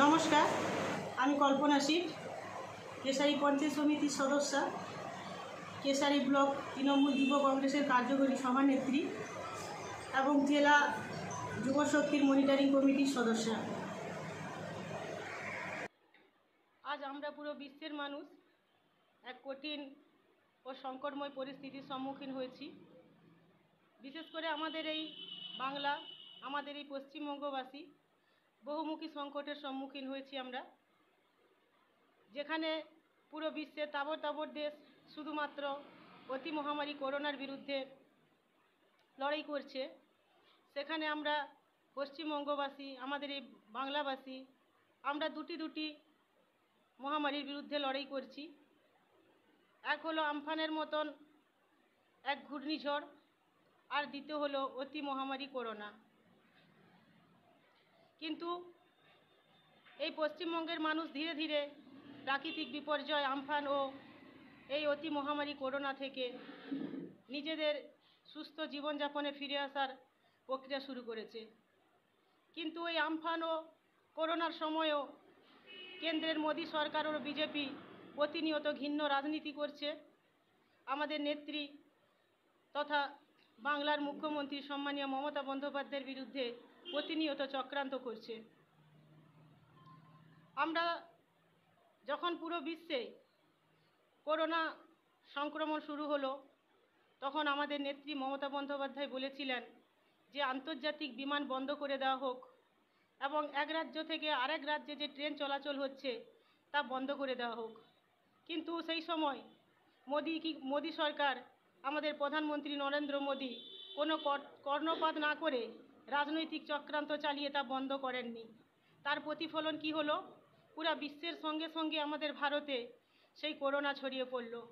নমস্কার, আমি কল্পনা সিট কেশারি পঞ্চায়েত সমিতির সদস্য। কেশারি ব্লক তৃণমূল যুব কংগ্রেসের কার্যকরী সভানেত্রী এবং জেলা যুব শক্তির মনিটরিং কমিটির সদস্য। আজ আমরা পুরো বিশ্বের মানুষ এক কঠিন ও সংকটময় পরিস্থিতির সম্মুখীন হয়েছি। বিশেষ করে আমাদের এই বাংলা, আমাদের এই পশ্চিমবঙ্গবাসী বহুমুখী সংকটের সম্মুখীন হয়েছি আমরা। যেখানে পুরো বিশ্বে তাবর তাবর দেশ শুধুমাত্র অতি মহামারী করোনার বিরুদ্ধে লড়াই করছে, সেখানে আমরা পশ্চিমবঙ্গবাসী, আমাদের এই বাংলাবাসী, আমরা দুটি দুটি মহামারীর বিরুদ্ধে লড়াই করছি। এক হলো আমফানের মতন এক ঘূর্ণিঝড়, আর দ্বিতীয় হলো অতি মহামারী করোনা। কিন্তু এই পশ্চিমবঙ্গের মানুষ ধীরে ধীরে প্রাকৃতিক বিপর্যয়, আমফান ও এই অতি মহামারী করোনা থেকে নিজেদের সুস্থ জীবনযাপনে ফিরে আসার প্রক্রিয়া শুরু করেছে। কিন্তু এই আমফান ও করোনার সময়ও কেন্দ্রের মোদী সরকার ও বিজেপি প্রতিনিয়ত ঘিন্ন রাজনীতি করছে। আমাদের নেত্রী তথা বাংলার মুখ্যমন্ত্রী সম্মানীয় মমতা বন্দ্যোপাধ্যায়ের বিরুদ্ধে প্রতিনিয়ত চক্রান্ত করছে। আমরা যখন পুরো বিশ্বে করোনা সংক্রমণ শুরু হলো, তখন আমাদের নেত্রী মমতা বন্দ্যোপাধ্যায় বলেছিলেন যে আন্তর্জাতিক বিমান বন্ধ করে দেওয়া হোক এবং এক রাজ্য থেকে আরেক রাজ্যে যে ট্রেন চলাচল হচ্ছে তা বন্ধ করে দেওয়া হোক। কিন্তু সেই সময় মোদি কি, মোদি সরকার আমাদের প্রধানমন্ত্রী নরেন্দ্র মোদী কোনো কর্ণপাত না করে রাজনৈতিক চক্রান্ত চালিয়ে তা বন্ধ করেননি। তার প্রতিফলন কি হলো? পুরা বিশ্বের সঙ্গে সঙ্গে আমাদের ভারতে সেই করোনা ছড়িয়ে পড়ল।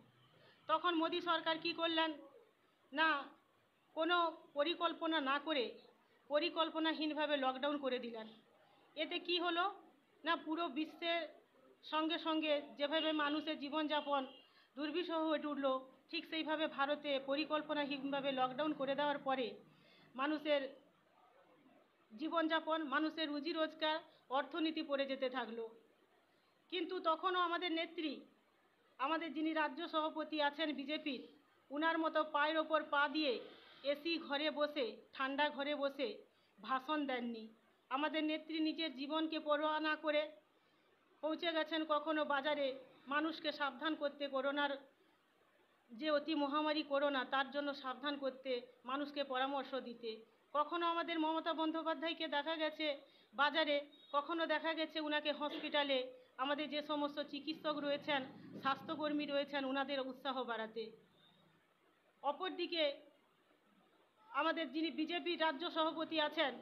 তখন মোদী সরকার কি করলেন? না, কোনো পরিকল্পনা না করে পরিকল্পনাহীনভাবে লকডাউন করে দিলেন। এতে কি হলো? না, পুরো বিশ্বের সঙ্গে সঙ্গে যেভাবে মানুষের জীবনযাপন দুর্বিষহ হয়ে উঠল, ঠিক সেইভাবে ভারতে পরিকল্পনাহীনভাবে লকডাউন করে দেওয়ার পরে মানুষের জীবনযাপন, মানুষের রুজি রোজগার অর্থনীতি পড়ে যেতে থাকল। কিন্তু তখনও আমাদের নেত্রী, আমাদের যিনি রাজ্য সভাপতি আছেন বিজেপির, উনার মতো পায়ের ওপর পা দিয়ে এসি ঘরে বসে, ঠান্ডা ঘরে বসে ভাষণ দেননি। আমাদের নেত্রী নিজের জীবনকে পরোয়া না করে পৌঁছে গেছেন কখনো বাজারে। মানুষকে সাবধান করতে করোনার যে অতি মহামারী করোনা, তার জন্য সাবধান করতে মানুষকে পরামর্শ দিতে। কখনো আমাদের মমতা বন্দ্যোপাধ্যায়কে দেখা গেছে বাজারে, কখনো দেখা গেছে উনাকে হসপিটালে আমাদের যে সমস্ত চিকিৎসক রয়েছেন, স্বাস্থ্যকর্মী রয়েছেন ওনাদের উৎসাহ বাড়াতে। অপরদিকে আমাদের যিনি বিজেপি রাজ্য সভাপতি আছেন,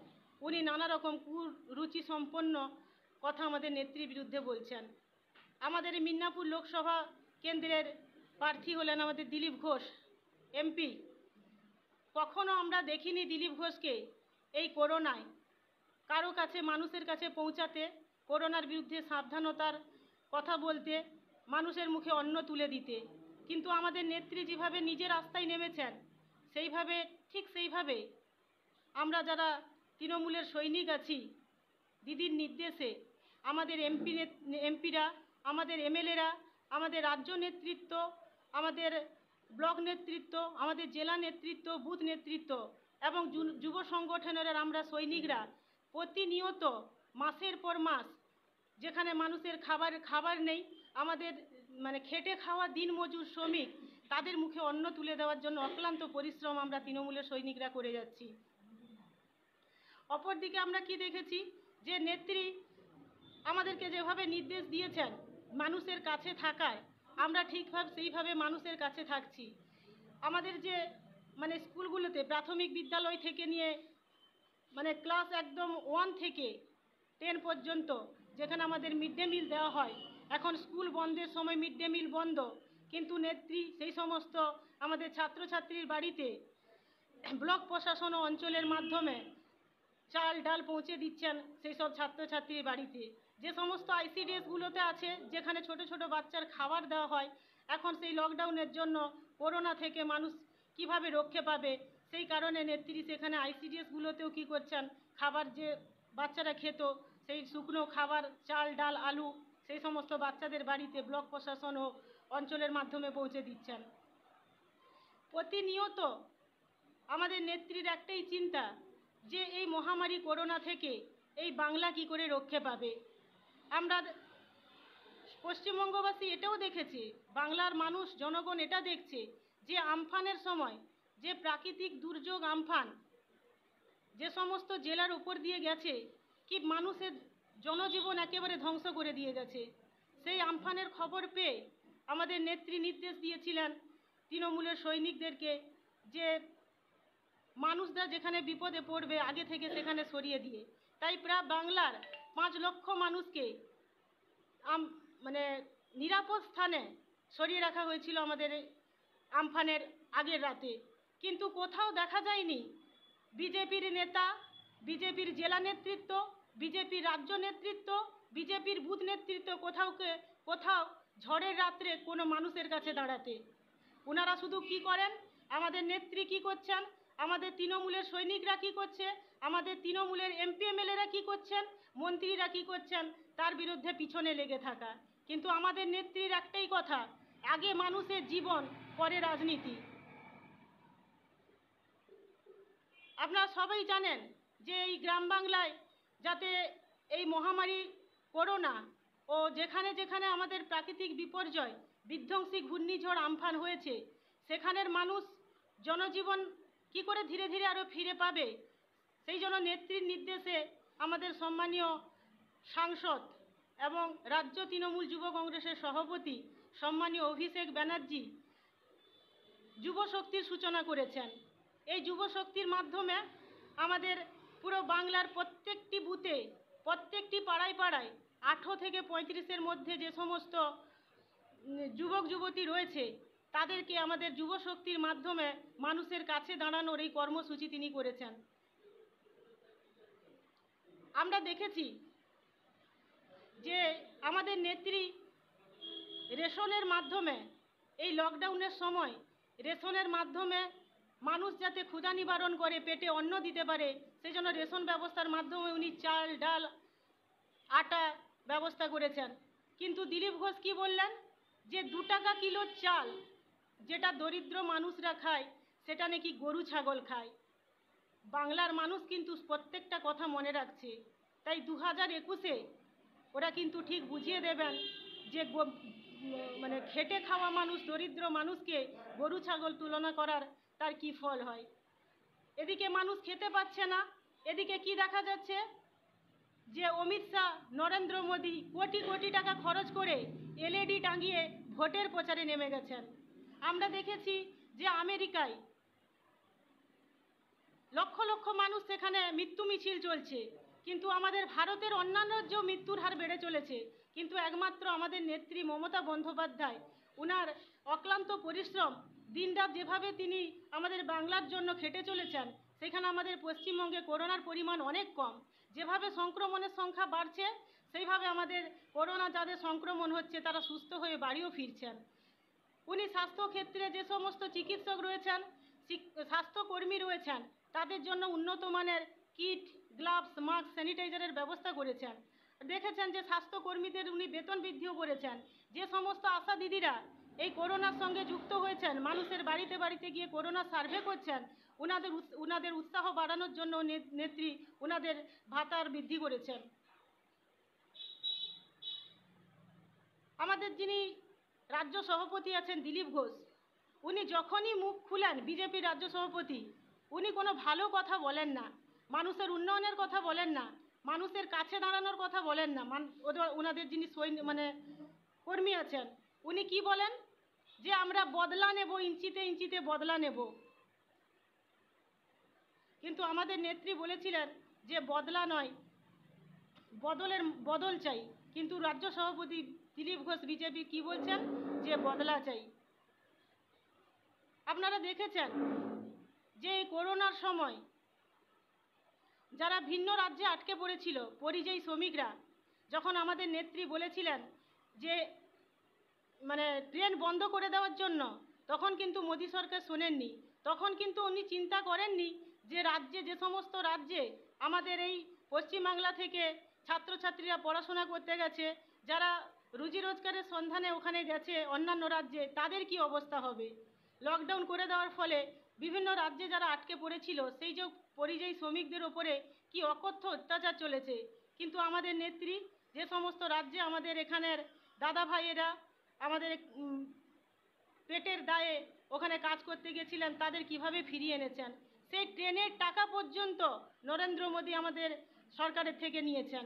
উনি নানা রকম কুরুচি সম্পন্ন কথা আমাদের নেত্রীর বিরুদ্ধে বলছেন। আমাদের এই মিদনাপুর লোকসভা কেন্দ্রের প্রার্থী হলেন আমাদের দিলীপ ঘোষ, এমপি। কখনো আমরা দেখিনি দিলীপ ঘোষকে এই করোনায়। কারও কাছে, মানুষের কাছে পৌঁছাতে, করোনার বিরুদ্ধে সাবধানতার কথা বলতে, মানুষের মুখে অন্ন তুলে দিতে। কিন্তু আমাদের নেত্রী যেভাবে নিজের রাস্তায় নেমেছেন, সেইভাবে, ঠিক সেইভাবে আমরা যারা তৃণমূলের সৈনিক আছি, দিদির নির্দেশে আমাদের এমপি এমপিরা, আমাদের এমএলএরা, আমাদের রাজ্য নেতৃত্ব, আমাদের ব্লক নেতৃত্ব, আমাদের জেলা নেতৃত্ব, বুথ নেতৃত্ব এবং যুব সংগঠনের আমরা সৈনিকরা প্রতিনিয়ত মাসের পর মাস যেখানে মানুষের খাবার খাবার নেই, আমাদের মানে খেটে খাওয়া দিন মজুর শ্রমিক তাদের মুখে অন্ন তুলে দেওয়ার জন্য অক্লান্ত পরিশ্রম আমরা তৃণমূলের সৈনিকরা করে যাচ্ছি। অপরদিকে আমরা কি দেখেছি? যে নেত্রী আমাদেরকে যেভাবে নির্দেশ দিয়েছেন মানুষের কাছে থাকায় আমরা ঠিকভাবে সেইভাবে মানুষের কাছে থাকছি। আমাদের যে মানে স্কুলগুলোতে প্রাথমিক বিদ্যালয় থেকে নিয়ে মানে ক্লাস একদম ওয়ান থেকে টেন পর্যন্ত, যেখানে আমাদের মিড ডে মিল দেওয়া হয়, এখন স্কুল বন্ধের সময় মিড ডে মিল বন্ধ, কিন্তু নেত্রী, সেই সমস্ত আমাদের ছাত্রছাত্রীর বাড়িতে ব্লক প্রশাসন অঞ্চলের মাধ্যমে চাল ডাল পৌঁছে দিচ্ছেন সেই সব ছাত্রছাত্রীর বাড়িতে। যে সমস্ত আইসিডিএসগুলোতে আছে, যেখানে ছোট ছোট বাচ্চার খাবার দেওয়া হয়, এখন সেই লকডাউনের জন্য করোনা থেকে মানুষ কীভাবে রক্ষে পাবে? সেই কারণে নেত্রী সেখানে আইসিডিএসগুলোতেও কী করছেন? খাবার যে বাচ্চারা খেত, সেই শুকনো খাবার, চাল, ডাল, আলু, সেই সমস্ত বাচ্চাদের বাড়িতে ব্লক প্রশাসন ও অঞ্চলের মাধ্যমে পৌঁছে দিচ্ছেন। প্রতিনিয়ত আমাদের নেত্রীর একটাই চিন্তা যে এই মহামারী করোনা থেকে এই বাংলা কি করে রক্ষে পাবে? আমরা পশ্চিমবঙ্গবাসী এটাও দেখেছে, বাংলার মানুষ, জনগণ এটা দেখছে যে আমফানের সময় যে প্রাকৃতিক দুর্যোগ আমফান, যে সমস্ত জেলার উপর দিয়ে গেছে, কি মানুষের জনজীবন একেবারে ধ্বংস করে দিয়ে গেছে। সেই আমফানের খবর পেয়ে আমাদের নেত্রী নির্দেশ দিয়েছিলেন তৃণমূলের সৈনিকদেরকে যে মানুষরা যেখানে বিপদে পড়বে, আগে থেকে সেখানে সরিয়ে দিয়ে। তাই প্রায় বাংলার পাঁচ লক্ষ মানুষকে মানে নিরাপদ স্থানে সরিয়ে রাখা হয়েছিল আমাদের আমফানের আগের রাতে। কিন্তু কোথাও দেখা যায়নি বিজেপির নেতা, বিজেপির জেলা নেতৃত্ব, বিজেপির রাজ্য নেতৃত্ব, বিজেপির বুথ নেতৃত্ব কোথাওকে কোথাও ঝড়ের রাত্রে কোনো মানুষের কাছে দাঁড়াতে। ওনারা শুধু কি করেন? আমাদের নেত্রী কি করছেন? আমাদের তৃণমূলের সৈনিকরা কি করছে? আমাদের তৃণমূলের এমপি, এমএলএরা কি করছেন? মন্ত্রীরা কি করছেন? তার বিরুদ্ধে পিছনে লেগে থাকা। কিন্তু আমাদের নেত্রীর একটাই কথা, আগে মানুষের জীবন, পরে রাজনীতি। আপনারা সবাই জানেন যে এই গ্রাম বাংলায় যাতে এই মহামারী করোনা ও যেখানে যেখানে আমাদের প্রাকৃতিক বিপর্যয়, বিধ্বংসী ঘূর্ণিঝড়, আমফান হয়েছে, সেখানের মানুষ জনজীবন কি করে ধীরে ধীরে আরও ফিরে পাবে? সেই জন্য নেত্রীর নির্দেশে আমাদের সম্মানীয় সাংসদ এবং রাজ্য তৃণমূল যুব কংগ্রেসের সভাপতি সম্মানীয় অভিষেক ব্যানার্জি যুব শক্তির সূচনা করেছেন। এই যুব শক্তির মাধ্যমে আমাদের পুরো বাংলার প্রত্যেকটি বুথে, প্রত্যেকটি পাড়ায় পাড়ায় আঠেরো থেকে পঁয়ত্রিশের মধ্যে যে সমস্ত যুবক, যুবতী রয়েছে, তাদেরকে আমাদের যুব শক্তির মাধ্যমে মানুষের কাছে দাঁড়ানোর এই কর্মসূচি তিনি করেছেন। আমরা দেখেছি যে আমাদের নেত্রী রেশনের মাধ্যমে, এই লকডাউনের সময় রেশনের মাধ্যমে মানুষ যাতে ক্ষুধা নিবারণ করে, পেটে অন্ন দিতে পারে সেই জন্য রেশন ব্যবস্থার মাধ্যমে উনি চাল, ডাল, আটা ব্যবস্থা করেছেন। কিন্তু দিলীপ ঘোষ কি বললেন? যে দু টাকা কিলো চাল যেটা দরিদ্র মানুষরা খায়, সেটা নাকি গরু, ছাগল খায়। বাংলার মানুষ কিন্তু প্রত্যেকটা কথা মনে রাখছে। তাই দু হাজার একুশে ওরা কিন্তু ঠিক বুঝিয়ে দেবেন যে মানে খেটে খাওয়া মানুষ, দরিদ্র মানুষকে গরু, ছাগল তুলনা করার তার কি ফল হয়? এদিকে মানুষ খেতে পাচ্ছে না। এদিকে কি দেখা যাচ্ছে? যে অমিত শাহ, নরেন্দ্র মোদী কোটি কোটি টাকা খরচ করে এলইডি টাঙিয়ে ভোটের প্রচারে নেমে গেছেন। আমরা দেখেছি যে আমেরিকায় লক্ষ লক্ষ মানুষ সেখানে মৃত্যু মিছিল চলছে। কিন্তু আমাদের ভারতের অন্যান্য যে মৃত্যুর হার বেড়ে চলেছে। কিন্তু একমাত্র আমাদের নেত্রী মমতা বন্দ্যোপাধ্যায়, উনার অক্লান্ত পরিশ্রম, দিনরাত যেভাবে তিনি আমাদের বাংলার জন্য খেটে চলেছেন, সেখানে আমাদের পশ্চিমবঙ্গে করোনার পরিমাণ অনেক কম। যেভাবে সংক্রমণের সংখ্যা বাড়ছে, সেইভাবে আমাদের করোনা যাদের সংক্রমণ হচ্ছে, তারা সুস্থ হয়ে বাড়িও ফিরছেন। উনি স্বাস্থ্যক্ষেত্রে যে সমস্ত চিকিৎসক রয়েছেন স্বাস্থ্যকর্মী রয়েছেন তাদের জন্য উন্নত মানের কিট, গ্লাভস, মাস্ক, স্যানিটাইজারের ব্যবস্থা করেছেন। দেখেছেন যে স্বাস্থ্যকর্মীদের উনি বেতন বৃদ্ধিও করেছেন। যে সমস্ত আশা দিদিরা এই করোনার সঙ্গে যুক্ত হয়েছেন, মানুষের বাড়িতে বাড়িতে গিয়ে করোনা সার্ভে করছেন ওনাদের ওনাদের উৎসাহ বাড়ানোর জন্য নেত্রী ওনাদের ভাতার বৃদ্ধি করেছেন। আমাদের যিনি রাজ্য সভাপতি আছেন দিলীপ ঘোষ, উনি যখনই মুখ খুলেন, বিজেপির রাজ্য সভাপতি উনি কোনো ভালো কথা বলেন না। মানুষের উন্নয়নের কথা বলেন না। মানুষের কাছে দাঁড়ানোর কথা বলেন না। মান ওদের ওনাদের যিনি সৈন্য মানে কর্মী আছেন, উনি কি বলেন? যে আমরা বদলা নেব, ইঞ্চিতে ইঞ্চিতে বদলা নেব। কিন্তু আমাদের নেত্রী বলেছিলেন যে বদলা নয়, বদলের বদল চাই। কিন্তু রাজ্য সভাপতি দিলীপ ঘোষ, বিজেপি কি বলছেন? যে বদলা চাই। আপনারা দেখেছেন যে এই করোনার সময় যারা ভিন্ন রাজ্যে আটকে পড়েছিল, পরিযায়ী শ্রমিকরা, যখন আমাদের নেত্রী বলেছিলেন যে মানে ট্রেন বন্ধ করে দেওয়ার জন্য, তখন কিন্তু মোদী সরকার শোনেননি। তখন কিন্তু উনি চিন্তা করেননি যে রাজ্যে, যে সমস্ত রাজ্যে আমাদের এই পশ্চিমবাংলা থেকে ছাত্রছাত্রীরা পড়াশোনা করতে গেছে, যারা রুজি রোজগারের সন্ধানে ওখানে গেছে অন্যান্য রাজ্যে, তাদের কি অবস্থা হবে? লকডাউন করে দেওয়ার ফলে বিভিন্ন রাজ্যে যারা আটকে পড়েছিল, সেই যে পরিযায়ী শ্রমিকদের ওপরে কি অকথ্য অত্যাচার চলেছে? কিন্তু আমাদের নেত্রী, যে সমস্ত রাজ্যে আমাদের এখানের দাদা ভাইয়েরা আমাদের পেটের দায়ে ওখানে কাজ করতে গেছিলেন, তাদের কীভাবে ফিরিয়ে এনেছেন? সেই ট্রেনের টাকা পর্যন্ত নরেন্দ্র মোদী আমাদের সরকারের থেকে নিয়েছেন।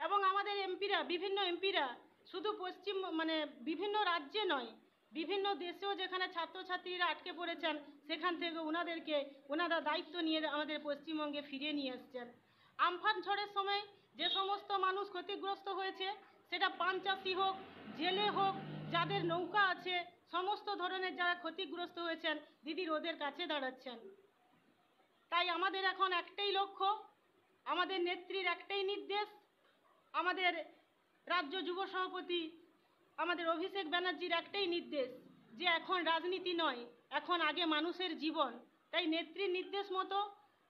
এবং আমাদের এমপিরা, বিভিন্ন এমপিরা শুধু পশ্চিম মানে বিভিন্ন রাজ্যে নয় বিভিন্ন দেশেও যেখানে ছাত্রছাত্রীরা আটকে পড়েছেন, সেখান থেকে ওনাদেরকে ওনারা দায়িত্ব নিয়ে আমাদের পশ্চিমবঙ্গে ফিরিয়ে নিয়ে এসছেন। আমফান ঝড়ের সময় যে সমস্ত মানুষ ক্ষতিগ্রস্ত হয়েছে, সেটা পান চাষি হোক, জেলে হোক, যাদের নৌকা আছে, সমস্ত ধরনের যারা ক্ষতিগ্রস্ত হয়েছেন দিদির ওদের কাছে দাঁড়াচ্ছেন। তাই আমাদের এখন একটাই লক্ষ্য, আমাদের নেত্রীর একটাই নির্দেশ, আমাদের রাজ্য যুব সভাপতি আমাদের অভিষেক ব্যানার্জির একটাই নির্দেশ যে এখন রাজনীতি নয়, এখন আগে মানুষের জীবন। তাই নেত্রীর নির্দেশ মতো,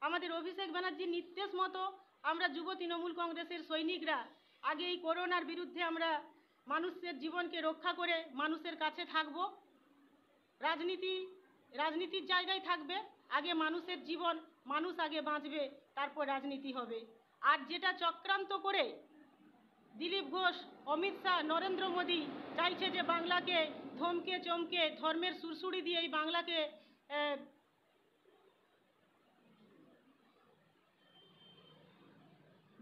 আমাদের অভিষেক ব্যানার্জির নির্দেশ মতো আমরা যুব তৃণমূল কংগ্রেসের সৈনিকরা আগে এই করোনার বিরুদ্ধে আমরা মানুষের জীবনকে রক্ষা করে মানুষের কাছে থাকব। রাজনীতি, রাজনীতির জায়গায় থাকবে। আগে মানুষের জীবন, মানুষ আগে বাঁচবে, তারপর রাজনীতি হবে। আর যেটা চক্রান্ত করে দিলীপ ঘোষ, অমিত শাহ, নরেন্দ্র মোদী চাইছে যে বাংলাকে ধমকে, চমকে, ধর্মের সুরসুড়ি দিয়ে এই বাংলাকে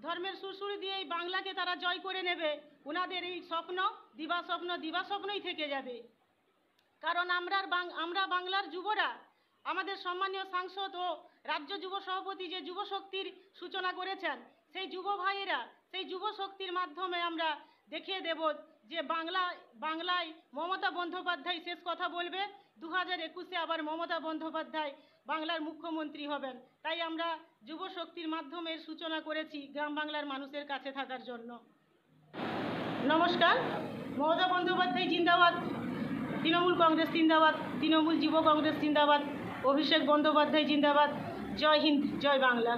ধর্মের সুরসুড়ি দিয়ে এই বাংলাকে তারা জয় করে নেবে। ওনাদের এই স্বপ্ন, দিবা স্বপ্ন, দিবা স্বপ্নই থেকে যাবে। কারণ আমরা বাং- আমরা বাংলার যুবরা, আমাদের সম্মানীয় সাংসদ ও রাজ্য যুব সভাপতি যে যুব শক্তির সূচনা করেছেন, সেই যুব ভাইয়েরা সেই যুব শক্তির মাধ্যমে আমরা দেখিয়ে দেব যে বাংলা, বাংলায় মমতা বন্দ্যোপাধ্যায় শেষ কথা বলবে। দু হাজার একুশে আবার মমতা বন্দ্যোপাধ্যায় বাংলার মুখ্যমন্ত্রী হবেন। তাই আমরা যুব শক্তির মাধ্যমে সূচনা করেছি গ্রাম বাংলার মানুষের কাছে থাকার জন্য। নমস্কার। মমতা বন্দ্যোপাধ্যায় জিন্দাবাদ, তৃণমূল কংগ্রেস জিন্দাবাদ, তৃণমূল যুব কংগ্রেস জিন্দাবাদ, অভিষেক বন্দ্যোপাধ্যায় জিন্দাবাদ। জয় হিন্দ, জয় বাংলা।